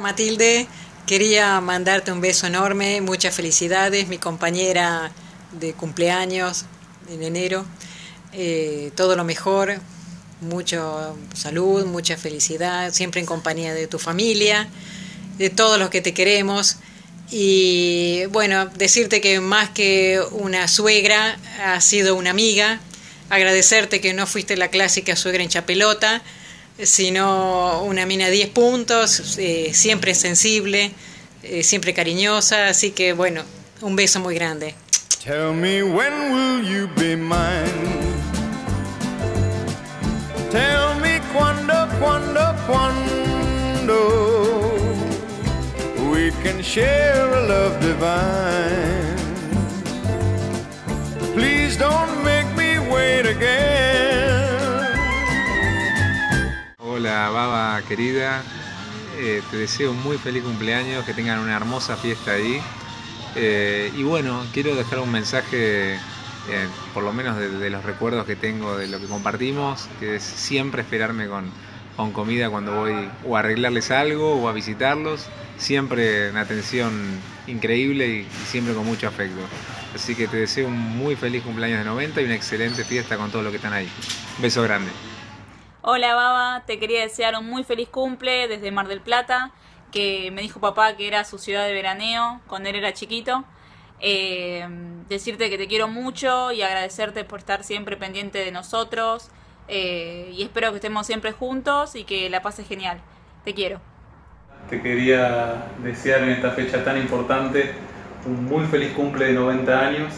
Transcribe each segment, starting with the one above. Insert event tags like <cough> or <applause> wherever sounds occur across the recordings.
Matilde, quería mandarte un beso enorme, muchas felicidades, mi compañera de cumpleaños en enero, eh, todo lo mejor, mucha salud, mucha felicidad, siempre en compañía de tu familia, de todos los que te queremos. Y bueno, decirte que más que una suegra, ha sido una amiga, agradecerte que no fuiste la clásica suegra en chapelota, sino una mina 10 puntos, eh, siempre sensible, eh, siempre cariñosa, así que bueno, un beso muy grande. Tell me when will you be mine? Tell me cuando, cuando, cuando we can share a love divine. Please don't make me wait again. Hola, Baba querida. Eh, te deseo un muy feliz cumpleaños, que tengan una hermosa fiesta ahí. Eh, y bueno, quiero dejar un mensaje, eh, por lo menos de, los recuerdos que tengo de lo que compartimos, que es siempre esperarme con, con comida cuando voy o a arreglarles algo o a visitarlos. Siempre una atención increíble y, siempre con mucho afecto. Así que te deseo un muy feliz cumpleaños de 90 y una excelente fiesta con todos los que están ahí. beso grande. Hola Baba, te quería desear un muy feliz cumple desde Mar del Plata que me dijo papá que era su ciudad de veraneo cuando él era chiquito. Eh, decirte que te quiero mucho y agradecerte por estar siempre pendiente de nosotros. Eh, y espero que estemos siempre juntos y que la pases genial. Te quiero. Te quería desear en esta fecha tan importante un muy feliz cumple de 90 años.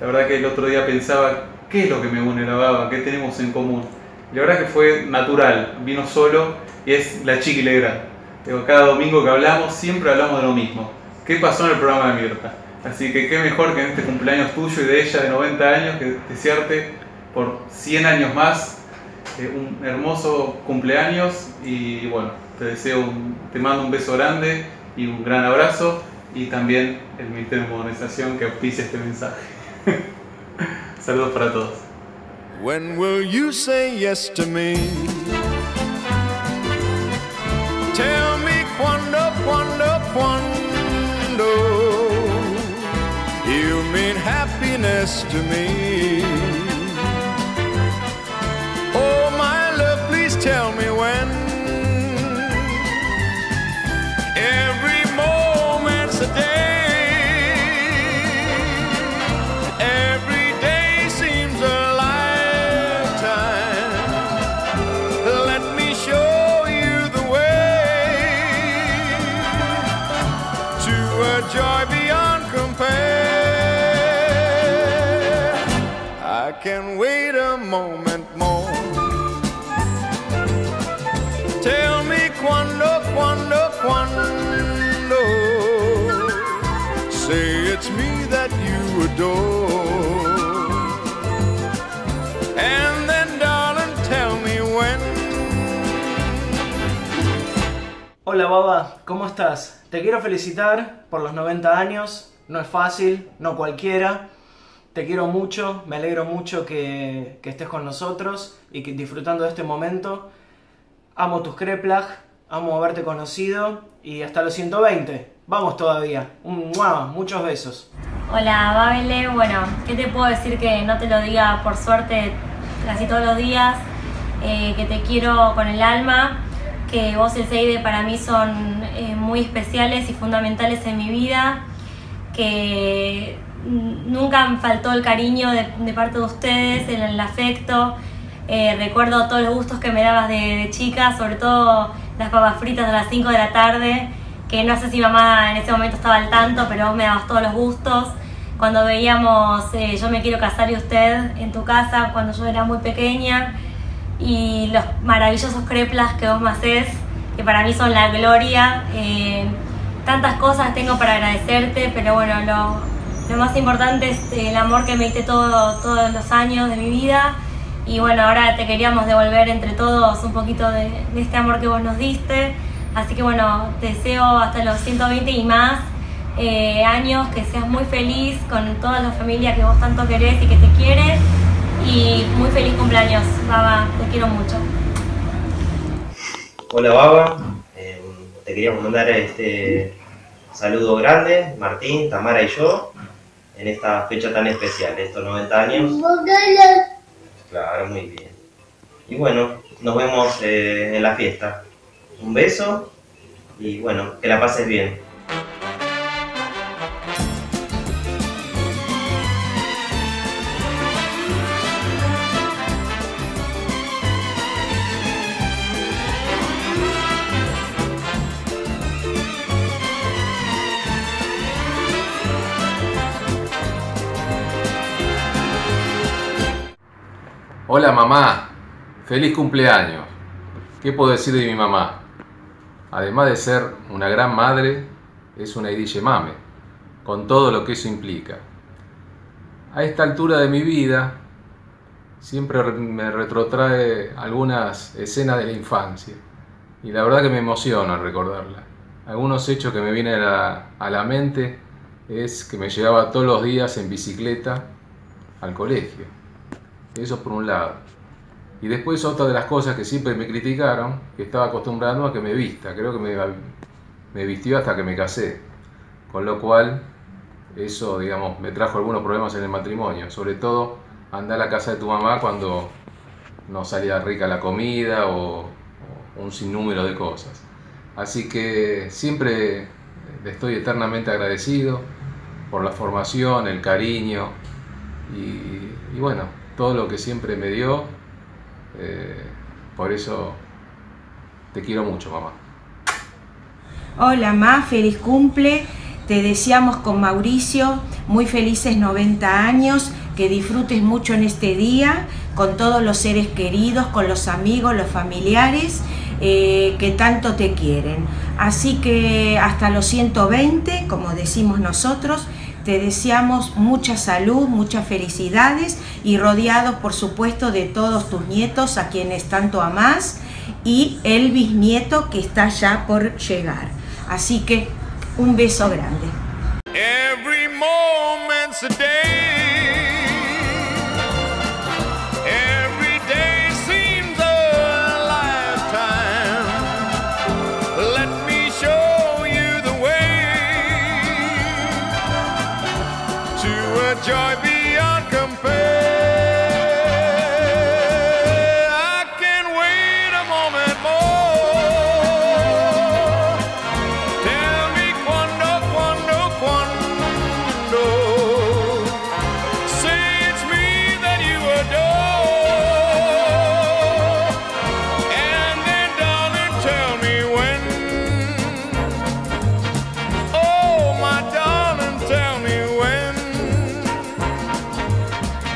La verdad que el otro día pensaba, ¿qué es lo que me une la baba? ¿Qué tenemos en común? La verdad que fue natural, vino solo y es la chiquilegra cada domingo que hablamos, siempre hablamos de lo mismo. ¿Qué pasó en el programa de Mirta? Así que qué mejor que en este cumpleaños tuyo y de ella de 90 años, que desearte por 100 años más eh, un hermoso cumpleaños y bueno, te deseo, te mando un beso grande y un gran abrazo y también el Ministerio de Modernización que auspicia este mensaje. <laughs> Saludos para todos. When will you say yes to me? Tell me cuando, cuando, cuando You mean happiness to me can wait a moment more. Tell me cuando, cuando, cuando. Say it's me that you adore. And then, darling, tell me when. Hola Baba, ¿cómo estás? Te quiero felicitar por los 90 años. No es fácil, no cualquiera te quiero mucho, me alegro mucho que, estés con nosotros y que disfrutando de este momento. Amo tus creplag, amo haberte conocido y hasta los 120. Vamos todavía. Un, muchos besos. Hola, Babele. Bueno, ¿qué te puedo decir que no te lo diga por suerte casi todos los días? Eh, que te quiero con el alma, que vos y el Seide para mí son eh, muy especiales y fundamentales en mi vida, que nunca faltó el cariño de, parte de ustedes, el, afecto. Eh, recuerdo todos los gustos que me dabas de, chica, sobre todo las papas fritas a las 5 de la tarde, que no sé si mamá en ese momento estaba al tanto, pero vos me dabas todos los gustos. Cuando veíamos eh, Yo me quiero casar y usted en tu casa, cuando yo era muy pequeña, y los maravillosos creplas que vos me haces, que para mí son la gloria. Eh, tantas cosas tengo para agradecerte, pero bueno, lo, lo más importante es el amor que me diste todo, todos los años de mi vida. Y bueno, ahora te queríamos devolver entre todos un poquito de, este amor que vos nos diste. Así que bueno, te deseo hasta los 120 y más eh, años, que seas muy feliz con toda la familia que vos tanto querés y que te quiere. Y muy feliz cumpleaños, Baba, te quiero mucho. Hola Baba, eh, te queríamos mandar este saludo grande, Martín, Tamara y yo, en esta fecha tan especial, estos 90 años. Claro, muy bien. Y bueno, nos vemos eh, en la fiesta. Un beso y bueno, que la pases bien. Hola mamá, feliz cumpleaños. ¿Qué puedo decir de mi mamá? Además de ser una gran madre, es una idille mame, con todo lo que eso implica. A esta altura de mi vida, siempre me retrotrae algunas escenas de la infancia. Y la verdad que me emociona recordarla. Algunos hechos que me vienen a, a la mente es que me llevaba todos los días en bicicleta al colegio eso por un lado. Y después otra de las cosas que siempre me criticaron, que estaba acostumbrado a que me vista. Creo que me, me vistió hasta que me casé. Con lo cual, eso, digamos, me trajo algunos problemas en el matrimonio. Sobre todo, andar a la casa de tu mamá cuando no salía rica la comida o, un sinnúmero de cosas. Así que siempre estoy eternamente agradecido por la formación, el cariño y bueno, todo lo que siempre me dio. Eh, por eso te quiero mucho, mamá. Hola, Ma, feliz cumple. Te deseamos con Mauricio muy felices 90 años, que disfrutes mucho en este día con todos los seres queridos, con los amigos, los familiares eh, que tanto te quieren. Así que hasta los 120, como decimos nosotros, te deseamos mucha salud, muchas felicidades y rodeado por supuesto de todos tus nietos a quienes tanto amás y el bisnieto que está ya por llegar. Así que un beso grande. joy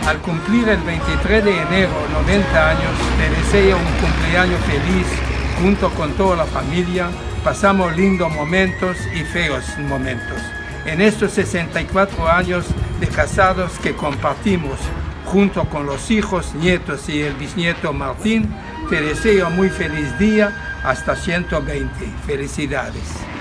Al cumplir el 23 de enero 90 años, te deseo un cumpleaños feliz junto con toda la familia. Pasamos lindos momentos y feos momentos. En estos 64 años de casados que compartimos junto con los hijos, nietos y el bisnieto Martín, te deseo muy feliz día hasta 120. Felicidades.